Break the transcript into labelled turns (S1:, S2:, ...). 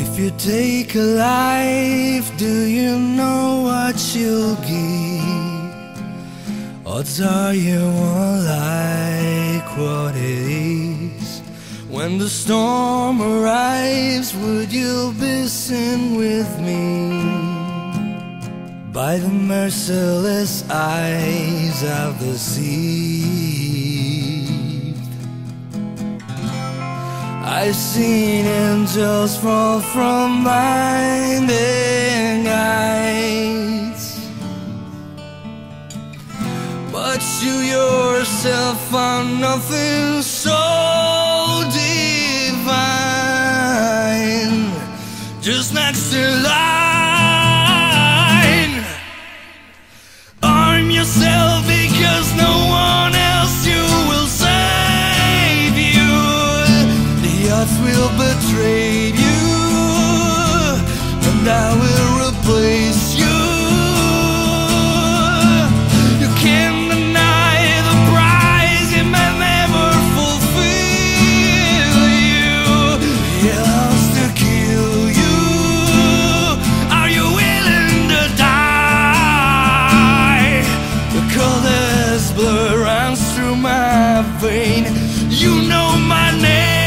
S1: If you take a life, do you know what you'll give? Odds are you won't like what it is. When the storm arrives, would you be seen with me? By the merciless eyes of the sea. I've seen angels fall from blinding heights But you yourself are nothing so divine. Just next in line. Arm yourself betrayed you And I will replace you. You can't deny the prize It may never fulfill you. Yeah, I'll still kill you. Are you willing to die? The colors blur runs through my vein. You know my name.